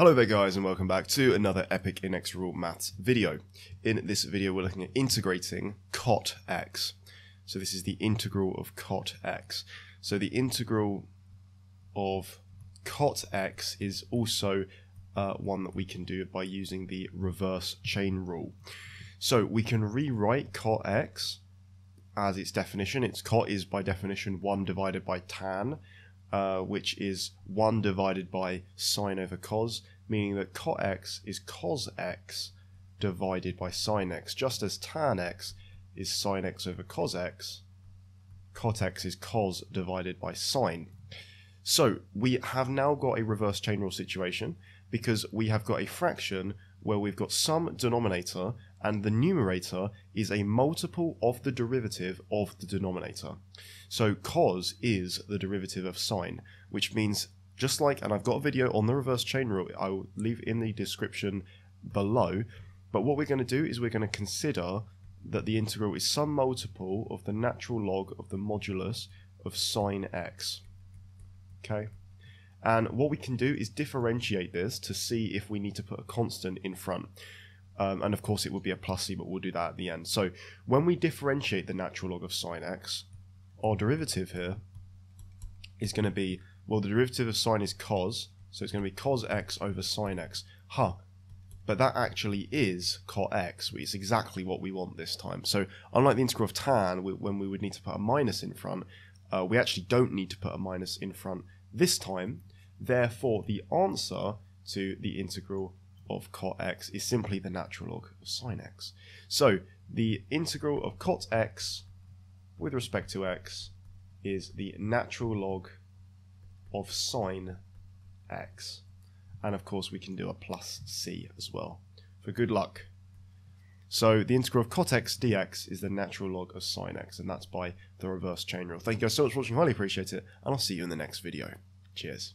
Hello there guys and welcome back to another epic inexorable maths video. In this video we're looking at integrating cot x. So this is the integral of cot x. So the integral of cot x is also uh, one that we can do by using the reverse chain rule. So we can rewrite cot x as its definition. Its cot is by definition 1 divided by tan, uh, which is 1 divided by sine over cos, meaning that cot x is cos x divided by sine x, just as tan x is sine x over cos x, cot x is cos divided by sine. So we have now got a reverse chain rule situation because we have got a fraction where we've got some denominator and the numerator is a multiple of the derivative of the denominator. So cos is the derivative of sine, which means just like, and I've got a video on the reverse chain rule, I will leave in the description below, but what we're going to do is we're going to consider that the integral is some multiple of the natural log of the modulus of sine x. Okay? And what we can do is differentiate this to see if we need to put a constant in front. Um, and of course it would be a plus c, but we'll do that at the end. So when we differentiate the natural log of sine x, our derivative here is going to be, well, the derivative of sine is cos, so it's going to be cos x over sine x. Huh, but that actually is cot x, which is exactly what we want this time. So unlike the integral of tan, when we would need to put a minus in front, uh, we actually don't need to put a minus in front this time. Therefore, the answer to the integral of cot x is simply the natural log of sine x. So the integral of cot x with respect to x is the natural log of sine x. And of course we can do a plus c as well for good luck. So the integral of cot x dx is the natural log of sine x, and that's by the reverse chain rule. Thank you guys so much for watching, highly appreciate it, and I'll see you in the next video. Cheers.